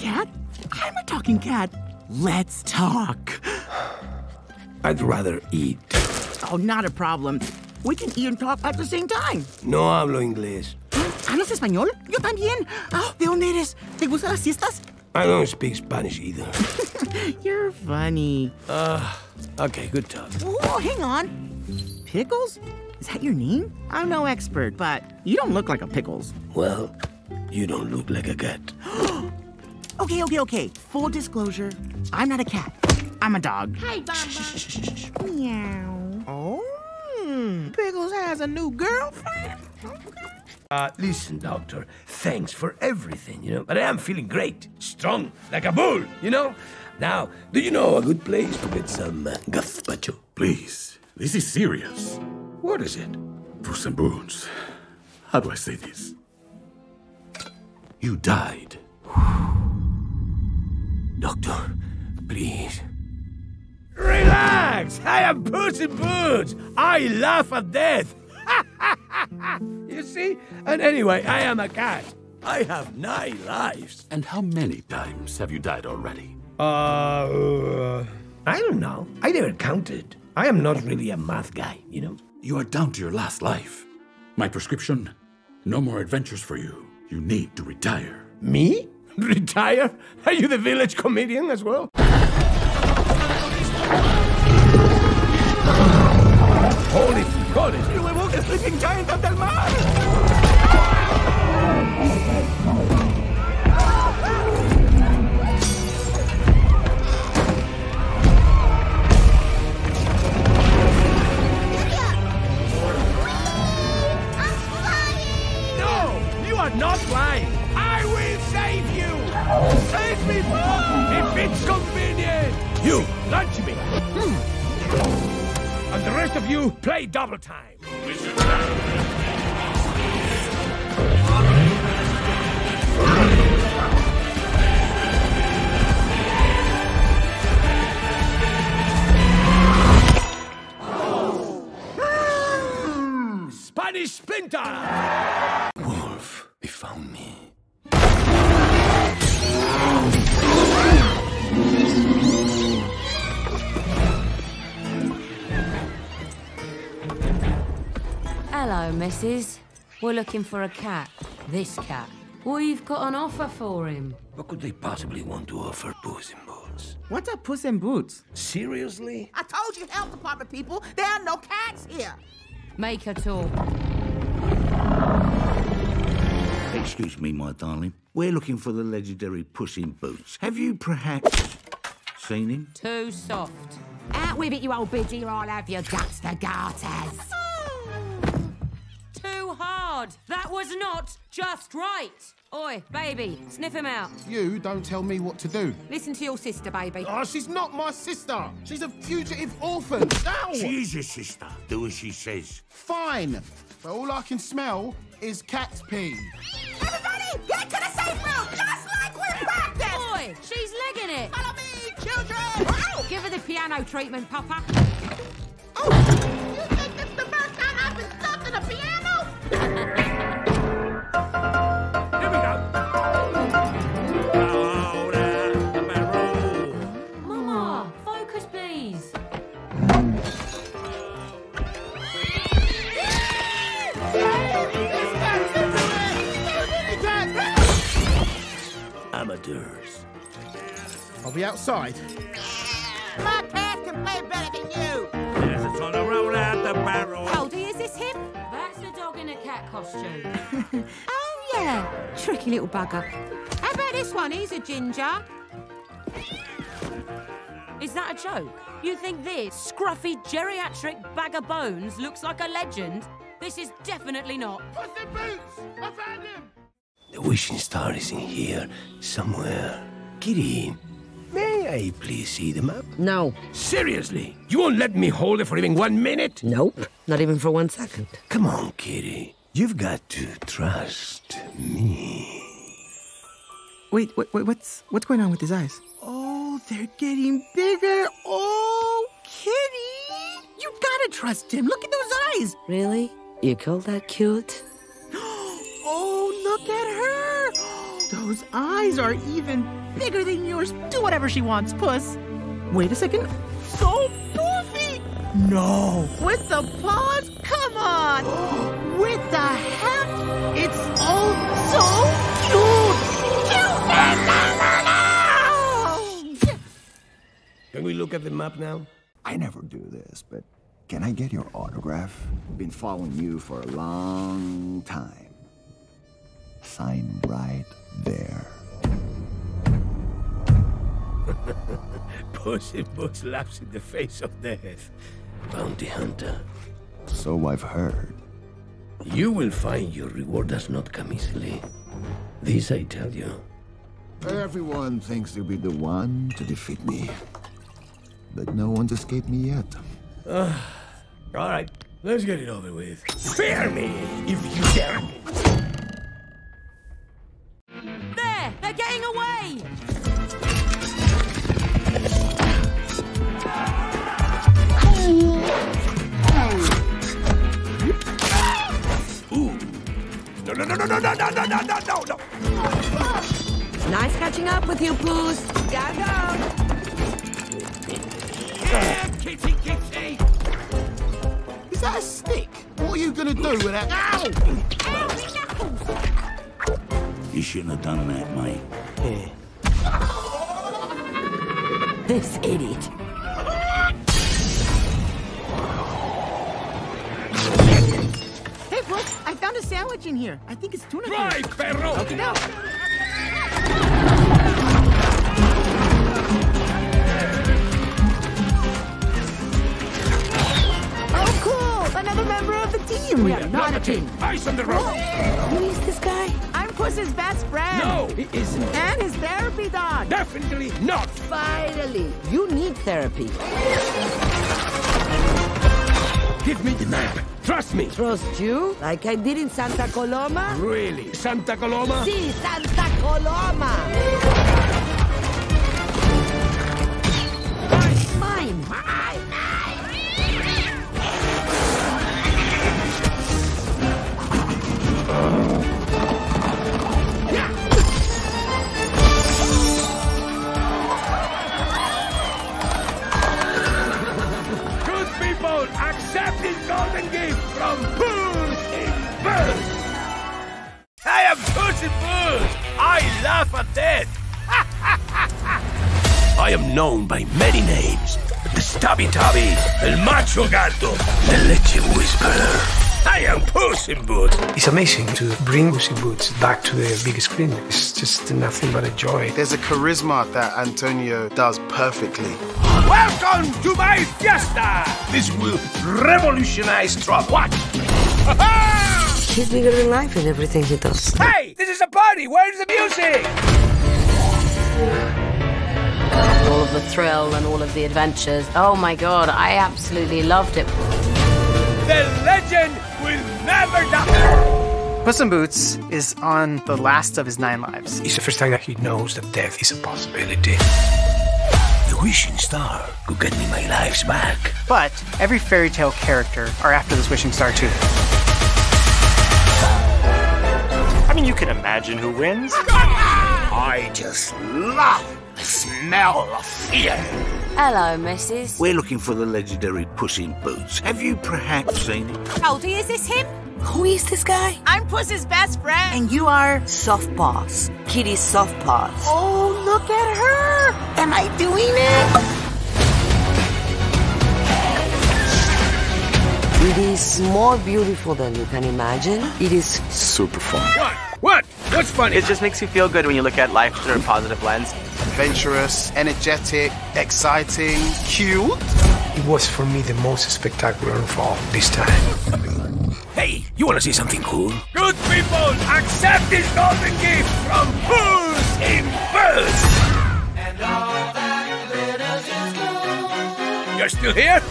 cat? I'm a talking cat. Let's talk. I'd rather eat. Oh, not a problem. We can eat and talk at the same time. No hablo inglés. ¿Hablas español? Yo también. Oh, ¿De dónde eres? ¿Te gustan las siestas? I don't speak Spanish either. You're funny. Uh, okay, good talk. Oh, hang on. Pickles? Is that your name? I'm no expert, but you don't look like a Pickles. Well, you don't look like a cat. okay, okay, okay. Full disclosure, I'm not a cat. I'm a dog. Hey, Bamba. Meow. Oh, Pickles has a new girlfriend. Uh, listen, doctor, thanks for everything, you know, but I am feeling great, strong, like a bull, you know? Now, do you know a good place to get some uh, gazpacho? Please, this is serious. What is it? Puss in Boots. How do I say this? You died. Doctor, please. Relax! I am Puss in Boots! I laugh at death! you see? And anyway, I am a cat. I have nine lives. And how many times have you died already? Uh, I don't know. I never counted. I am not really a math guy, you know? You are down to your last life. My prescription no more adventures for you. You need to retire. Me? Retire? Are you the village comedian as well? Holy frijoles! ¡Nuevo que sleeping giant del mar! No! You are not flying! Save you! Save me, If it's convenient! You, lunch me! Hmm. And the rest of you, play double time! Hmm. Spanish Splinter! Hello, missus. We're looking for a cat. This cat. We've got an offer for him. What could they possibly want to offer Puss in Boots? What a Puss in Boots? Seriously? I told you, health department people, there are no cats here. Make her talk. Excuse me, my darling. We're looking for the legendary Puss in Boots. Have you perhaps seen him? Too soft. Out with it, you old bidgy, or I'll have your guts for garters. Too hard. That was not just right. Oi, baby, sniff him out. You don't tell me what to do. Listen to your sister, baby. Oh, she's not my sister. She's a fugitive orphan. Ow! She is your sister. Do as she says. Fine. But all I can smell is cat's pee. Everybody, get to the safe room, just like we practiced. Oi, she's legging it. Follow me, children. Ow! Give her the piano treatment, Papa. Oh, Amateurs. I'll be outside. My cat can play better than you. Yes, it's on the roll out the barrel. Goldie, is this him? That's the dog in a cat costume. Oh, yeah. Tricky little bugger. How about this one? He's a ginger. Is that a joke? You think this scruffy geriatric bag of bones looks like a legend? This is definitely not. Puss in Boots! I found him! The wishing star is in here somewhere. Kitty, may I please see the map? No. Seriously? You won't let me hold it for even one minute? Nope. Not even for one second. Come on, Kitty. You've got to trust me. Wait, wait, wait, what's what's going on with his eyes? Oh, they're getting bigger. Oh, Kitty, you gotta trust him. Look at those eyes. Really? You call that cute? Look at her. Those eyes are even bigger than yours. Do whatever she wants, Puss. Wait a second. So poofy! No. With the paws? Come on! With the hat? It's all so cute! Can we look at the map now? I never do this, but can I get your autograph? Been following you for a long time. Sign right there. Puss in laughs in the face of death. Bounty hunter. So I've heard. You will find your reward does not come easily. This I tell you. Everyone thinks they'll be the one to defeat me. But no one's escaped me yet. Uh, all right, let's get it over with. Fear me if you dare. There! no, no, no, no, no, no, no. Nice catching up with you, Poos. Gotta go. Yeah, kitty, kitty. Is that a stick? What are you going to do with that? Ow! Ow, knuckles! You shouldn't have done that, mate. Yeah. this idiot. Found a sandwich in here. I think it's tuna Drive, fish. perro! Okay, now. Oh, cool! Another member of the team. We are not a team. Eyes on the road! Who is this guy? I'm Puss's best friend. No, he isn't. And his therapy dog. Definitely not. Finally. You need therapy. Give me the map. Trust me. Trust you? Like I did in Santa Coloma? Really? Santa Coloma? Si, Santa Coloma. Mine. Good by many names. The Stubby Tubby, El Macho Gato, the Leche Whisperer. I am Puss in Boots. It's amazing to bring Pussy Boots back to the big screen. It's just nothing but a joy. There's a charisma that Antonio does perfectly. Welcome to my fiesta. This will revolutionize trouble. Watch. He's bigger than life in everything he does. Hey, this is a party. Where's the music? All of the thrill and all of the adventures. Oh my god, I absolutely loved it. The legend will never die. Puss in Boots is on the last of his nine lives. It's the first time that he knows that death is a possibility. The wishing star could get me my lives back. But every fairy tale character are after this wishing star too. I mean, you can imagine who wins. I just love the smell of fear. Hello, missus. We're looking for the legendary Puss in Boots. Have you perhaps seen it? Goldie, is this him? Who is this guy? I'm Puss's best friend. And you are Soft Paws. Kitty's Soft Paws. Oh, look at her! Am I doing it? It is more beautiful than you can imagine. It is Super fun. What? What? What's funny? It just makes you feel good when you look at life through a positive lens. Adventurous, energetic, exciting, cute. It was for me the most spectacular of all this time. Hey, you want to see something cool? Good people, accept this golden gift from Puss in Boots. You're still here?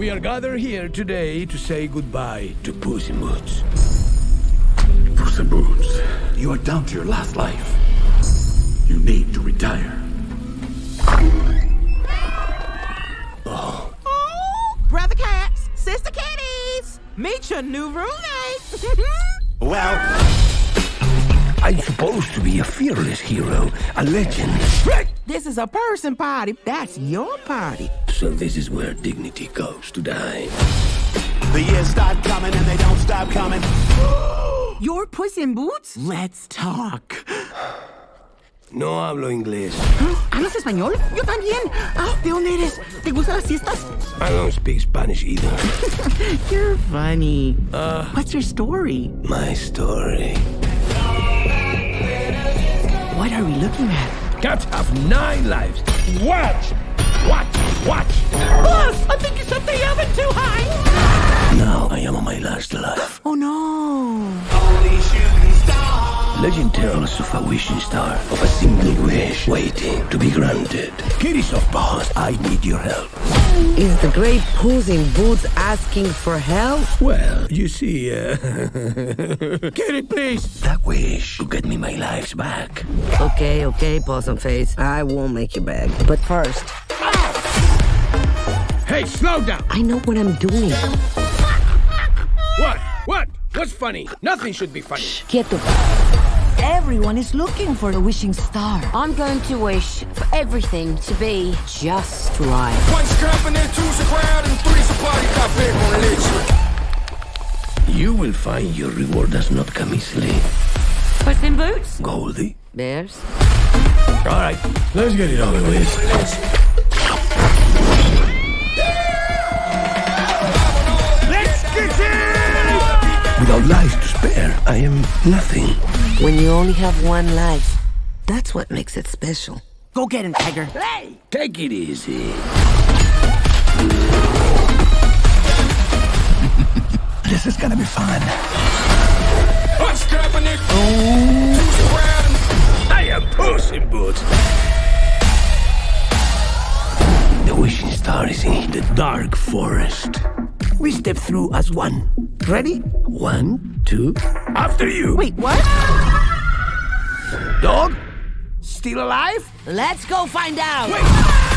We are gathered here today to say goodbye to Puss in Boots. Puss in Boots, you are down to your last life. You need to retire. Oh! Brother cats, sister kitties, meet your new roommate. Well, I'm supposed to be a fearless hero, a legend. This is a person party. That's your party. So this is where dignity goes to die. The years start coming and they don't stop coming. Your Puss in Boots? Let's talk. No hablo inglés. ¿Hablas español? Yo también. Ah, ¿De dónde eres? ¿Te gustan las fiestas? I don't speak Spanish either. You're funny. Uh, What's your story? my story. What are we looking at? Cats have nine lives. Watch! Watch! Watch! Boss, I think you set the oven too high. Now I am on my last life. Oh no. Legend tells of a wishing star, of a single wish waiting to be granted. Kitty Soft Paws, I need your help. Is the great Puss in Boots asking for help? Well, you see, uh... Kitty, please! That wish to get me my lives back. Okay, okay, Possum Face. I won't make you beg. But first, Hey, slow down! I know what I'm doing. What? What? What's funny? Nothing should be funny. Quieto. Everyone is looking for a wishing star. I'm going to wish for everything to be just right. One's company, two's a crowd, and three's a party. Got big on religion. You will find your reward does not come easily. Puss in Boots? Goldie? Bears? All right, let's get it over with. Without lives to spare, I am nothing. When you only have one life, that's what makes it special. Go get him, Tiger. Hey! Take it easy. This is gonna be fun. One's company, two's a crowd, and I am Puss in Boots. The wishing star is in the dark forest. We step through as one. Ready? One, two, after you. Wait, what? Dog? Still alive? Let's go find out. Wait!